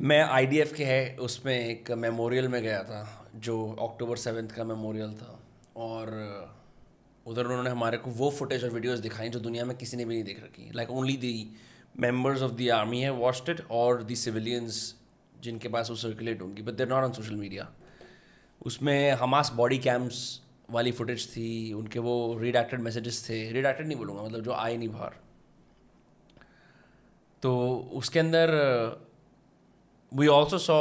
मैं आईडीएफ के है, उसमें एक मेमोरियल में गया था, जो अक्टूबर सेवन्थ का मेमोरियल था। और उधर उन्होंने हमारे को वो फुटेज और वीडियोस दिखाई जो दुनिया में किसी ने भी नहीं देख रखी। Like only the members of the army है वॉच्ड इट और दी सिविलियंस जिनके पास वो सर्कुलेट होंगी but they're not on social media उसमें हमास बॉडी कैम्प्स वाली फुटेज थी, उनके वो रीडाक्टेड मैसेजेस थे। रीडाक्टेड नहीं बोलूँगा मतलब जो आए नहीं बाहर। तो उसके अंदर we also saw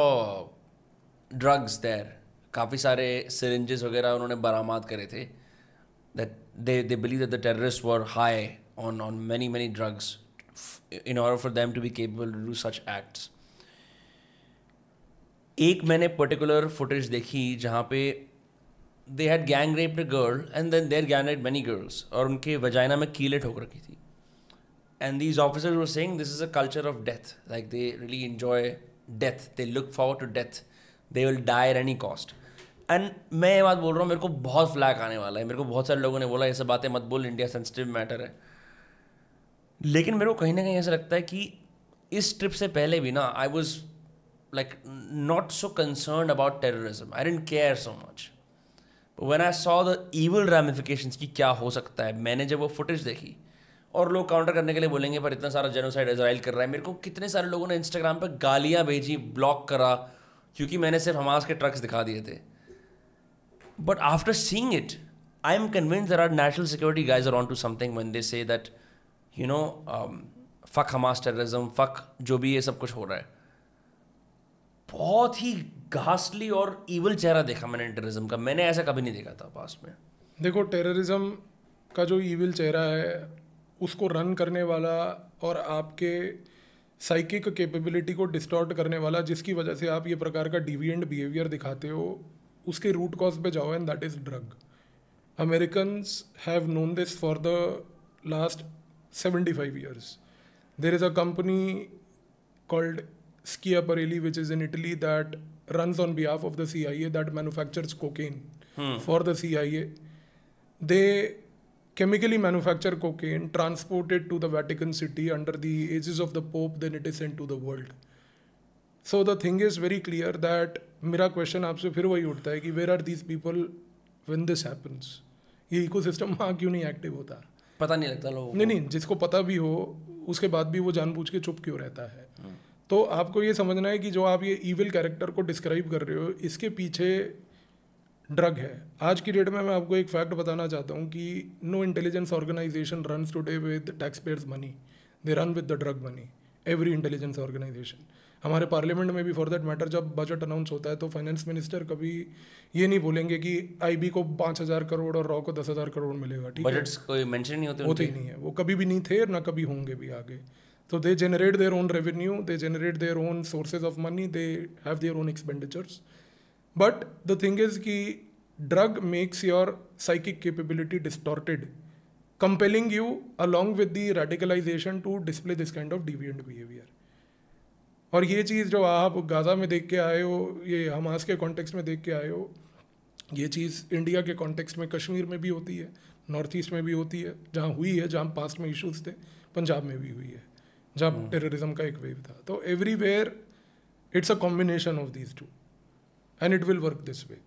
drugs there काफ़ी सारे सिरेंजेस वगैरह उन्होंने बरामद करे थे that they they believe that the terrorist were high on on many many drugs in order for them to be capable to do such acts. एक मैंने particular footage देखी जहाँ पे they had gang raped girl and then they're gang rape many girls और उनके vagina में कीले ठोक रखी थी। And these officers were saying this is a culture of death like they really enjoy death they look forward to death they will at any cost and मैं ये बात बोल रहा हूँ, मेरे को बहुत फ्लैक आने वाला है। मेरे को बहुत सारे लोगों ने बोला, ये सब बातें मत बोल इंडिया सेंसिटिव मैटर है. लेकिन मेरे को कहीं ना कहीं ऐसा लगता है कि इस ट्रिप से पहले भी ना I was like not so concern about terrorism I didn't care so much when I saw the evil ramification की क्या हो सकता है, मैंने जब वो फुटेज देखी और लोग काउंटर करने के लिए बोलेंगे, पर इतना सारा जेनोसाइड इसराइल कर रहा है। मेरे को कितने सारे लोगों ने इंस्टाग्राम पर गालियाँ भेजी ब्लॉक करा, क्योंकि मैंने सिर्फ़ हमास के ट्रक्स दिखा दिए थे। But after seeing it I am convince there are national security guys are on to something when they say that you know fuck Hamas terrorism fuck जो भी ये सब कुछ हो रहा है। बहुत ही घासली और ईवल चेहरा देखा मैंने टेररिज्म का। मैंने ऐसा कभी नहीं देखा था पास में। देखो टेररिज्म का जो ईविल चेहरा है उसको रन करने वाला और आपके साइकिक कैपेबिलिटी को डिस्टॉर्ट करने वाला जिसकी वजह से आप ये प्रकार का डिवियंट बिहेवियर दिखाते हो उसके रूट कॉज पे जाओ and that is drug American have known this for the last seventy five years there is a company called Schiaparelli which is in Italy that run on behalf of the C I A that manufacture cocaine for the C I A they chemically manufacture cocaine, transport it to the Vatican City under the aegis of the Pope, then it is sent to the world. So the thing is very clear that मेरा question आपसे फिर वही उठता है कि where are these people when this happens ये ecosystem वहाँ क्यों नहीं एक्टिव होता पता नहीं लगता लोगों नहीं नहीं जिसको पता भी हो उसके बाद भी वो जानबूझ के चुप क्यों रहता है हाँ। तो आपको ये समझना है कि जो आप ये ईविल कैरेक्टर को डिस्क्राइब कर रहे हो इसके पीछे ड्रग है। आज की डेट में मैं आपको एक फैक्ट बताना चाहता हूँ कि no intelligence organisation run today with taxpayers money they run with the drug money every intelligence organisation हमारे पार्लियामेंट में भी फॉर दैट मैटर जब बजट अनाउंस होता है तो फाइनेंस मिनिस्टर कभी ये नहीं बोलेंगे कि आईबी को पाँच हज़ार करोड़ और रॉ को दस हज़ार करोड़ मिलेगा ठीक है? कोई मेंशन नहीं होते होते ही नहीं है। वो कभी भी नहीं थे ना कभी होंगे भी आगे। तो they generate their own revenue they generate their own sources of money they have their own expenditures but the thing is कि drug makes your psychic capability distorted compelling you along with the radicalization to display this kind of deviant behavior. और ये चीज़ जो आप Gaza में देख के आए हो ये हमास के कॉन्टेक्स्ट में देख के आए हो ये चीज़ इंडिया के कॉन्टेक्स्ट में कश्मीर में भी होती है नॉर्थ ईस्ट में भी होती है जहाँ हुई है जहाँ पास्ट में इश्यूज़ थे पंजाब में भी हुई है जहाँ टेररिज्म का एक वेव था। तो everywhere it's a combination of these two and it will work this way